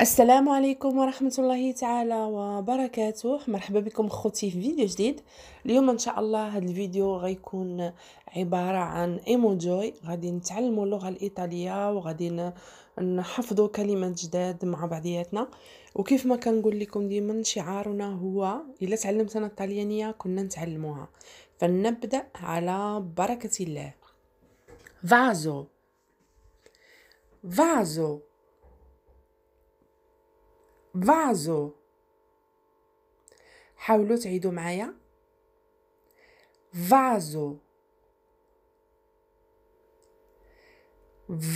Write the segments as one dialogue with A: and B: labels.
A: السلام عليكم ورحمة الله تعالى وبركاته. مرحبا بكم خوتي في فيديو جديد. اليوم إن شاء الله هذا الفيديو غيكون عبارة عن إيموجوي. غادي نتعلموا اللغة الإيطالية وغادي نحفظوا كلمات جداد مع بعضياتنا. وكيف ما كنقول لكم ديما شعارنا هو إلا تعلمتنا الطليانية كنا نتعلموها. فلنبدأ على بركة الله. فازو. فازو. فازو. حاولوا تعيدوا معايا. فازو.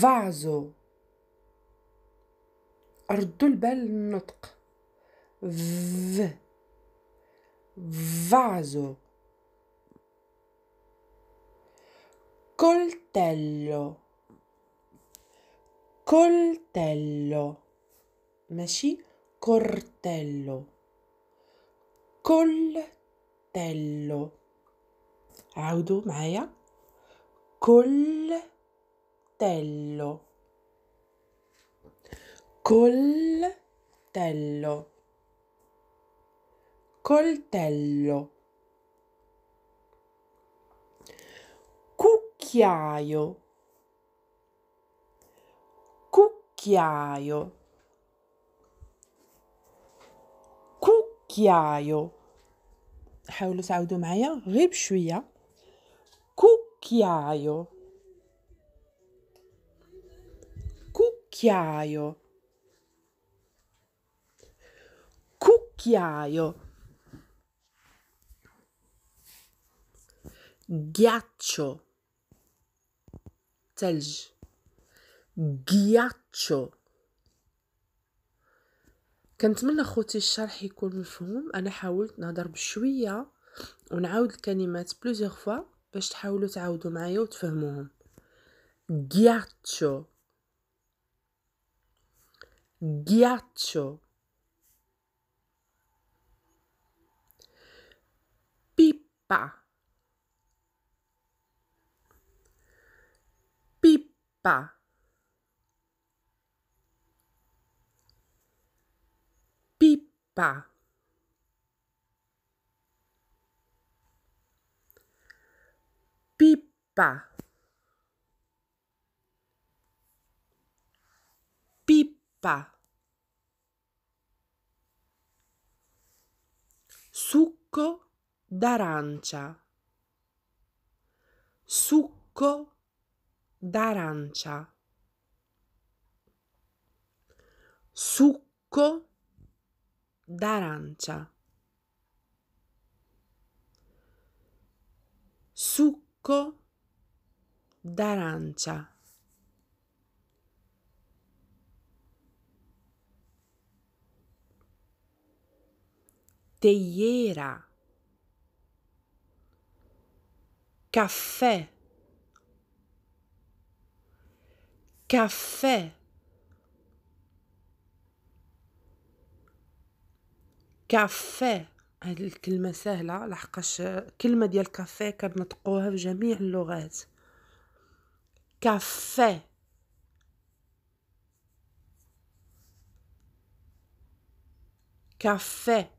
A: فازو. ردوا البال للنطق ف. فازو. coltello coltello ماشي؟ cortello coltello عاودوا معايا coltello coltello coltello cucchiaio cucchiaio cucchiaio حاولوا تعاودوا معايا غير بشويه كوكيايو كوكيايو كوكيايو ghiaccio. ثلج ghiaccio. كنتمنى خوتي الشرح يكون مفهوم. أنا حاولت نهضر بشوية ونعاود الكلمات بلوزيغ فوا باش تحاولوا تعاودوا معايا وتفهموهم. Ghiaccio. Ghiaccio. Pippa. Pippa. Pippa pippa. Pippa. Succo d'arancia. Succo d'arancia. Succo d'arancia. Succo d'arancia. Teiera. Caffè. Caffè كافيه هاد الكلمة سهلة لحقاش كلمة ديال كافيه كنطقوها في جميع اللغات. كافيه. كافيه.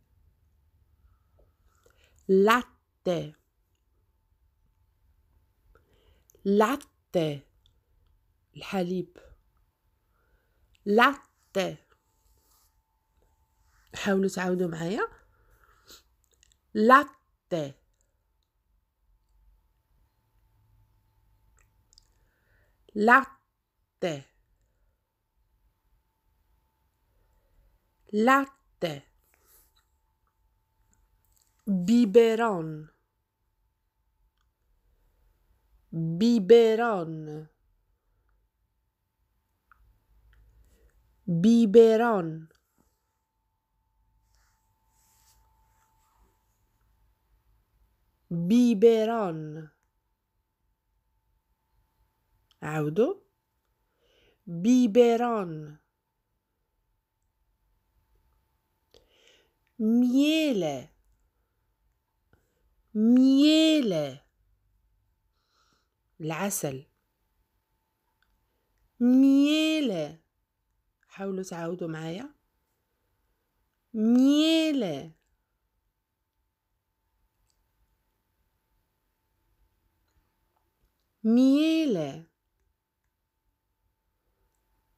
A: latte latte الحليب. latte حاولوا تعاودوا معايا. لاتي لاتي لاتي بيبرون بيبرون بيبرون, بيبيران. عاودو بيبيران. ميالة ميالة العسل. ميالة حاولوا تعودوا معايا. ميالة miele,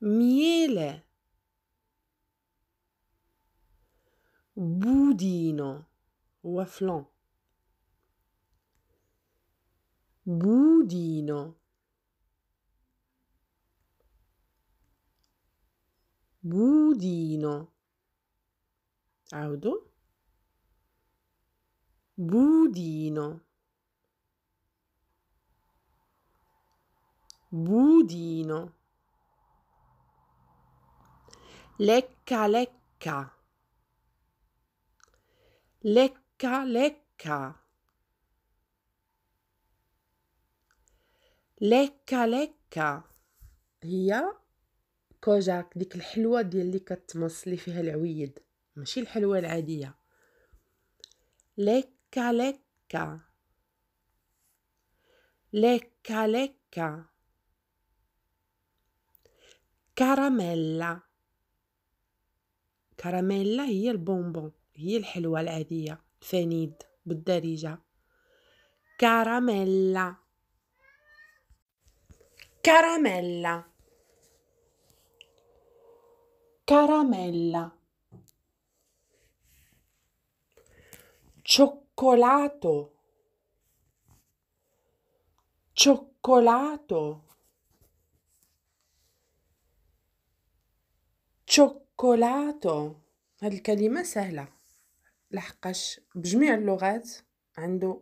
A: miele, budino, waflon, budino, budino, audo, budino. Budino. Lecca lecca. Lecca lecca. Lecca lecca. هي كوجاك ديك الحلوة ديال اللي كتمص اللي فيها العويد. ماشي الحلوة العادية. Lecca lecca. Lecca lecca. كراميلا كراميلا هي البونبون هي الحلوة العادية الفنيد بالدارجة. كراميلا كراميلا كراميلا cioccolato. Cioccolato. Cioccolato هاد الكلمة سهلة. لحقاش بجميع اللغات عنده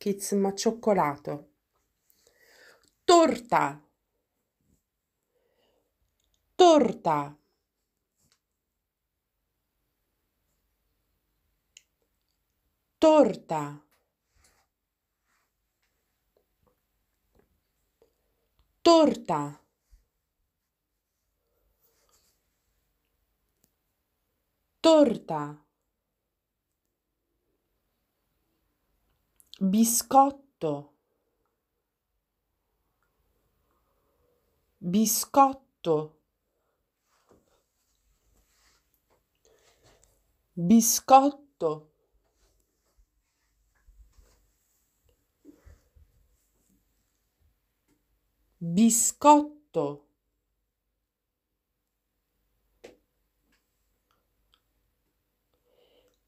A: كيتسمى تشوكولاتو تورتا تورتا تورتا تورتا torta. Biscotto. Biscotto. Biscotto. Biscotto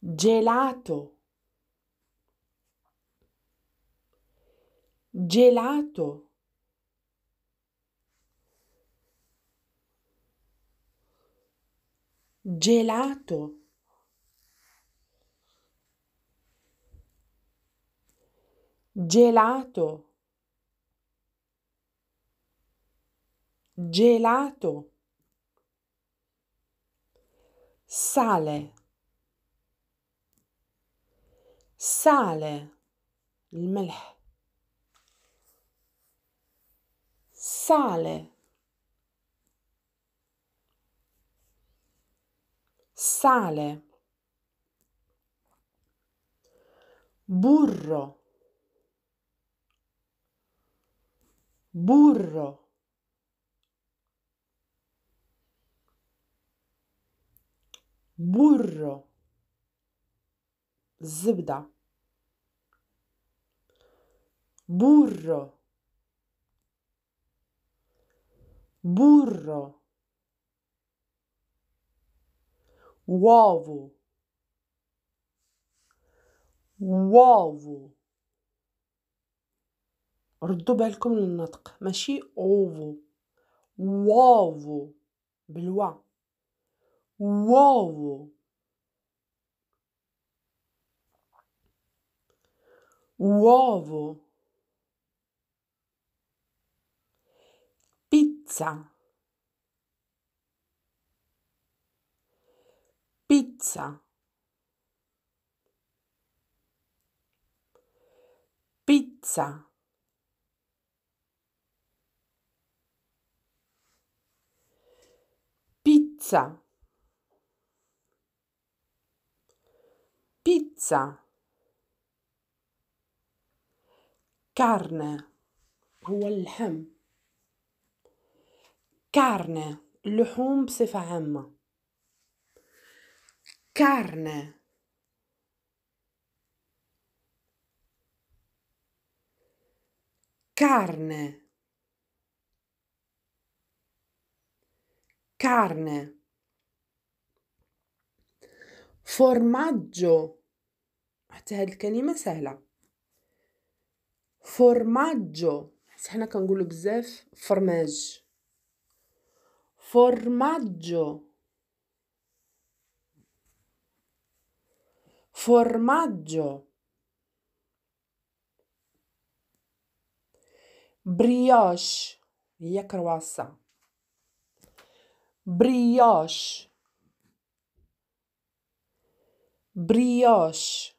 A: gelato. Gelato. Gelato. Gelato. Gelato. Sale sale الملح sale sale burro burro burro الزبدة Burro burro uovo uovo ردوا بالكم من النطق ماشي اوفو uovo بالوا uovo uovo pizza pizza pizza pizza pizza carne هو اللحم carne اللحوم بصفة عامة. carne carne carne formaggio حتى هاد سهلة. formaggio حيت حنا كنقولو بزاف فرماج. formaggio formaggio brioche هي كرواسة brioche brioche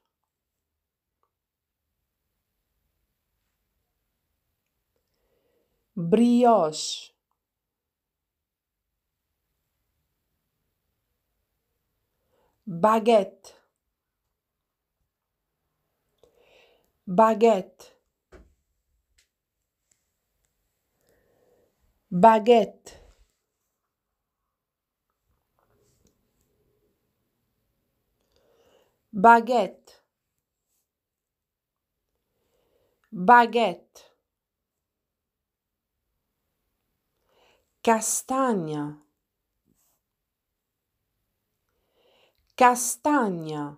A: brioche Baguette. Baguette. Baguette. Baguette. Baguette. Castagna castagna.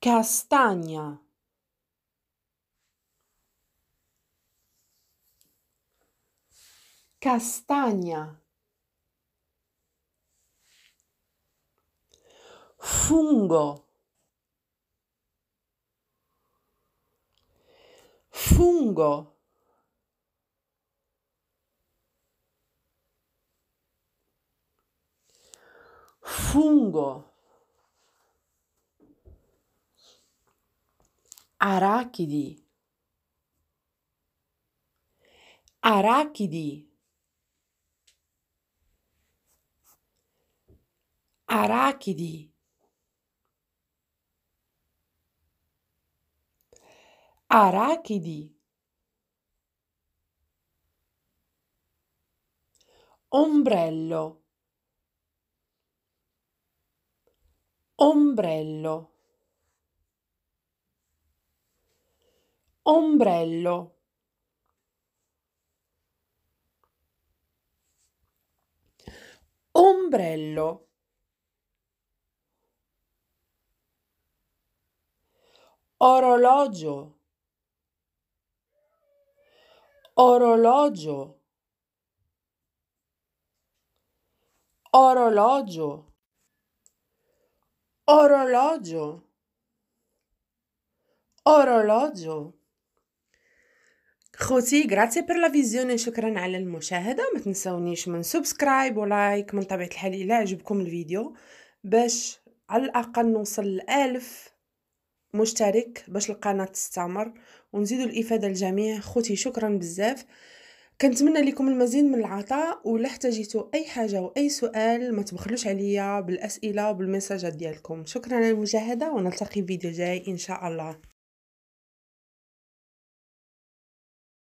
A: Castagna. Castagna. Fungo. Fungo fungo. Arachidi. Arachidi. Arachidi. Arachidi. Ombrello ombrello. Ombrello. Ombrello. Orologio. Orologio. Orologio orologio. Orologio. خوتي grazie per la visione شكرا على المشاهده ما تنسونيش من subscribe و like من طبيعه الحال إلى عجبكم الفيديو باش على الاقل نوصل لألف مشترك باش القناه تستمر ونزيدوا الافاده للجميع خوتي شكرا بزاف كنتمنى لكم المزيد من العطاء ولا احتاجيتوا أي حاجة واي سؤال ما تبخلوش عليا بالأسئلة وبالمساجات ديالكم. شكرا على المشاهده ونلتقي في فيديو جاي إن شاء الله.